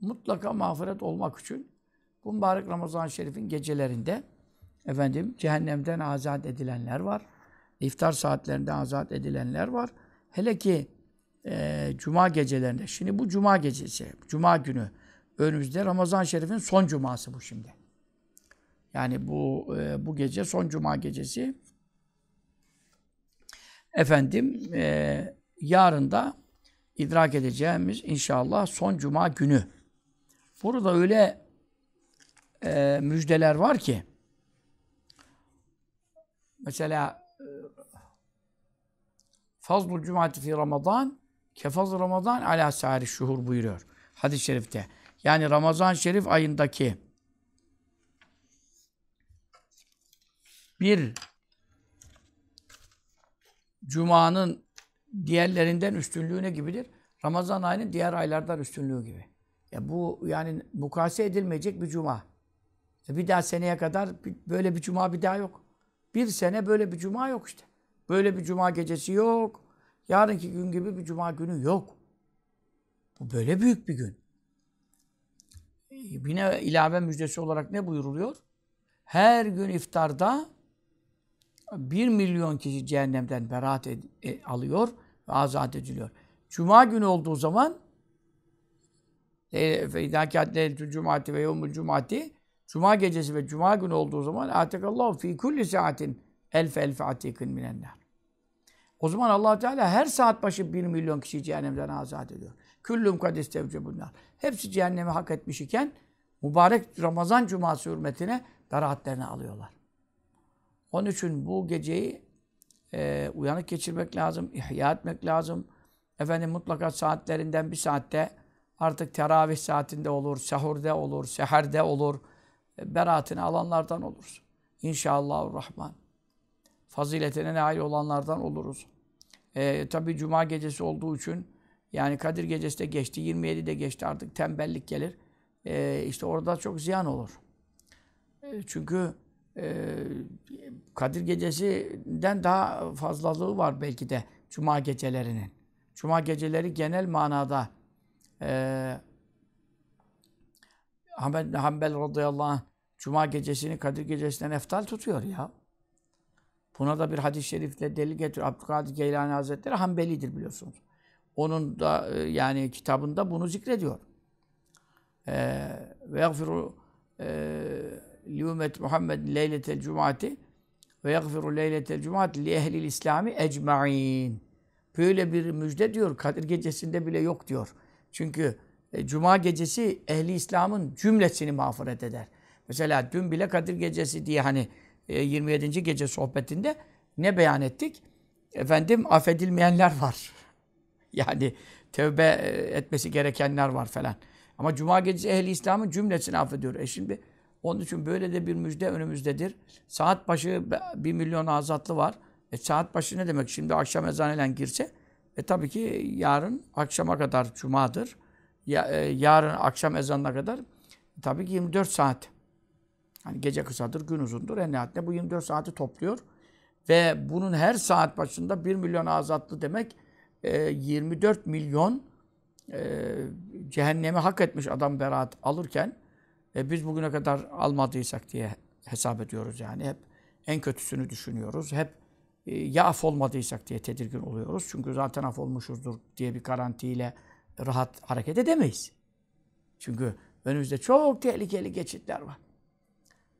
mutlaka mağfiret olmak için bu mübarek Ramazan-ı Şerif'in gecelerinde efendim cehennemden azat edilenler var. İftar saatlerinde azat edilenler var. Hele ki e, cuma gecelerinde. Şimdi bu cuma gecesi, cuma günü önümüzde Ramazan-ı Şerif'in son cuması bu şimdi. Yani bu e, bu gece son cuma gecesi. Efendim e, yarın da idrak edeceğimiz inşallah son cuma günü. Burada öyle e, müjdeler var ki mesela e, Fazlul Cumati fi Ramazan kefaz Ramazan ala sari şuhur buyuruyor hadis-i şerifte. Yani Ramazan Şerif ayındaki bir Cuma'nın diğerlerinden üstünlüğüne gibidir. Ramazan ayının diğer aylardan üstünlüğü gibi. Ya bu yani mukayese edilmeyecek bir cuma. E bir daha seneye kadar böyle bir cuma bir daha yok. Bir sene böyle bir cuma yok işte. Böyle bir cuma gecesi yok. Yarınki gün gibi bir cuma günü yok. Bu böyle büyük bir gün. E, Yine ilave müjdesi olarak ne buyuruluyor? Her gün iftarda bir milyon kişi cehennemden beraat ed- e, alıyor ve azat ediliyor. Cuma günü olduğu zaman فَاِذَا كَاتْ لَيْلَةُ الْجُمَعَةِ ve yevmül cumati Cuma gecesi ve Cuma günü olduğu zaman atekallahu fi kulli saatin elf elf atikin minenler. O zaman allah Teala her saat başı bir milyon kişi cehennemden azat ediyor. Küllüm kad istevcebunlar. Hepsi cehennemi hak etmiş iken mübarek Ramazan Cuması hürmetine beraatlerini alıyorlar. Onun için bu geceyi e, uyanık geçirmek lazım, ihya etmek lazım. Efendim mutlaka saatlerinden bir saatte artık teravih saatinde olur, sahurde olur, seherde olur. E, beraatini alanlardan oluruz. İnşallahurrahman. Faziletine nail olanlardan oluruz. E, Tabi Cuma gecesi olduğu için yani Kadir gecesi de geçti, 27 de geçti artık tembellik gelir. E, işte orada çok ziyan olur. E, çünkü e, Kadir gecesinden daha fazlalığı var belki de Cuma gecelerinin. Cuma geceleri genel manada e, Ahmet bin Hanbel radıyallahu anh Cuma gecesini Kadir gecesinden eftal tutuyor ya. Buna da bir hadis-i şerifle delil getiriyor. Abdülkadir Geylani Hazretleri Hanbelidir biliyorsunuz. Onun da e, yani kitabında bunu zikrediyor. E, Ve yagfiru li ümmet Muhammed leyletel cumati ve yagfiru leyletel cumati li ehlil İslami ecma'in. Böyle bir müjde diyor. Kadir gecesinde bile yok diyor. Çünkü e, Cuma gecesi ehli İslam'ın cümlesini mağfiret eder. Mesela dün bile Kadir gecesi diye hani e, 27. gece sohbetinde ne beyan ettik? Efendim affedilmeyenler var. Yani tövbe e, etmesi gerekenler var falan. Ama Cuma gecesi ehli İslam'ın cümlesini affediyor. E şimdi onun için böyle de bir müjde önümüzdedir. Saat başı bir milyon azatlı var. E saat başı ne demek? Şimdi akşam ezanıyla girse e tabii ki yarın akşama kadar cumadır. Ya, e, yarın akşam ezanına kadar tabii ki 24 saat. Hani gece kısadır, gün uzundur. En nihayetinde bu 24 saati topluyor. Ve bunun her saat başında 1 milyon azatlı demek e, 24 milyon e, cehennemi hak etmiş adam beraat alırken e, biz bugüne kadar almadıysak diye hesap ediyoruz yani. Hep en kötüsünü düşünüyoruz. Hep ya af olmadıysak diye tedirgin oluyoruz. Çünkü zaten af olmuşuzdur diye bir garantiyle rahat hareket edemeyiz. Çünkü önümüzde çok tehlikeli geçitler var.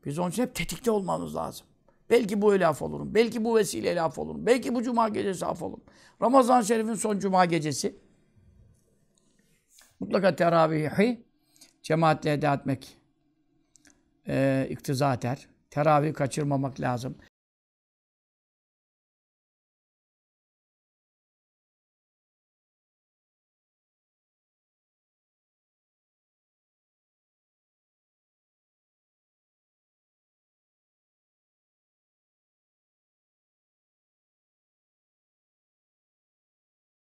Biz onun için hep tetikte olmamız lazım. Belki bu öyle af olurum. Belki bu vesileyle af olurum. Belki bu cuma gecesi af olurum. Ramazan-ı Şerif'in son cuma gecesi mutlaka teravihi cemaatle eda etmek e, iktiza eder. Teravih kaçırmamak lazım.